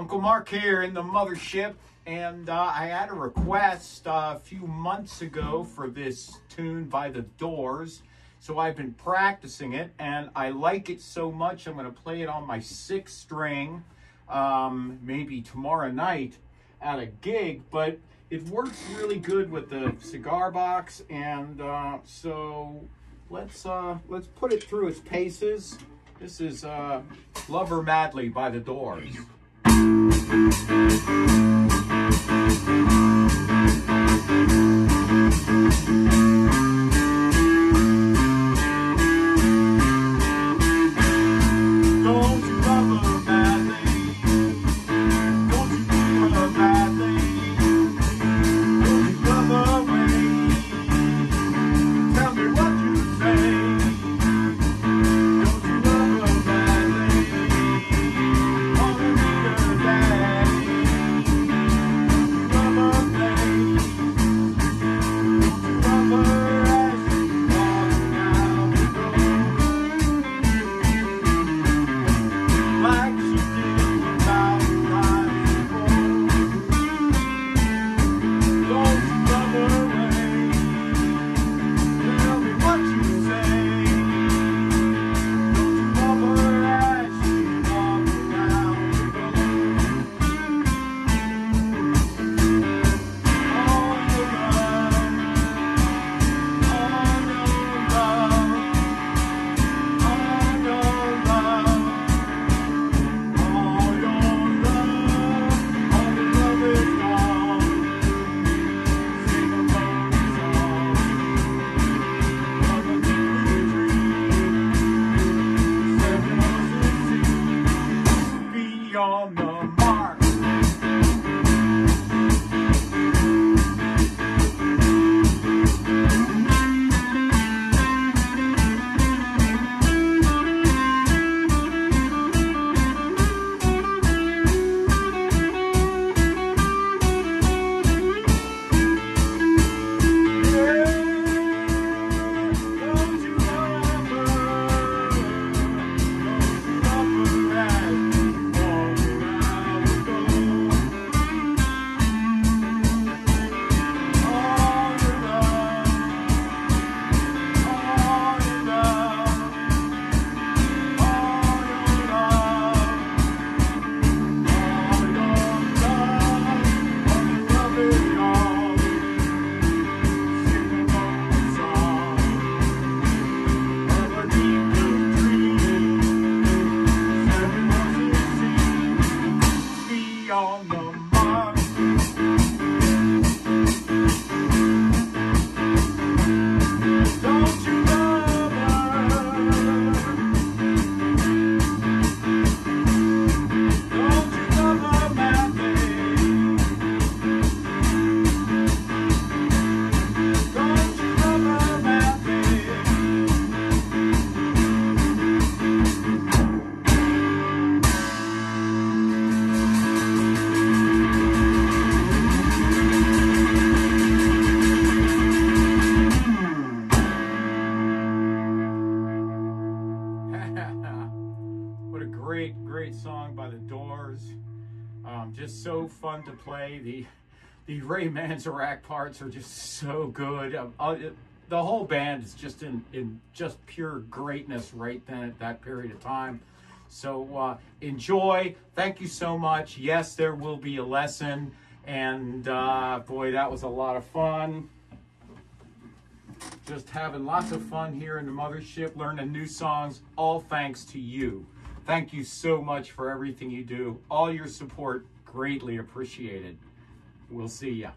Uncle Mark here in the mothership, and uh, I had a request uh, a few months ago for this tune by The Doors. So I've been practicing it, and I like it so much, I'm going to play it on my sixth string, um, maybe tomorrow night at a gig, but it works really good with the cigar box, and uh, so let's uh, let's put it through its paces. This is uh, Love Madly by The Doors. Música horses great, great song by the Doors. Um, just so fun to play. The the Ray Manzarek parts are just so good. Um, uh, it- the whole band is just in, in just pure greatness right then at that period of time. So uh, enjoy. Thank you so much. Yes, there will be a lesson. And uh, boy, that was a lot of fun just having lots of fun here in the mothership, learning new songs, all thanks to you. Thank you so much for everything you do. All your support, greatly appreciated. We'll see ya.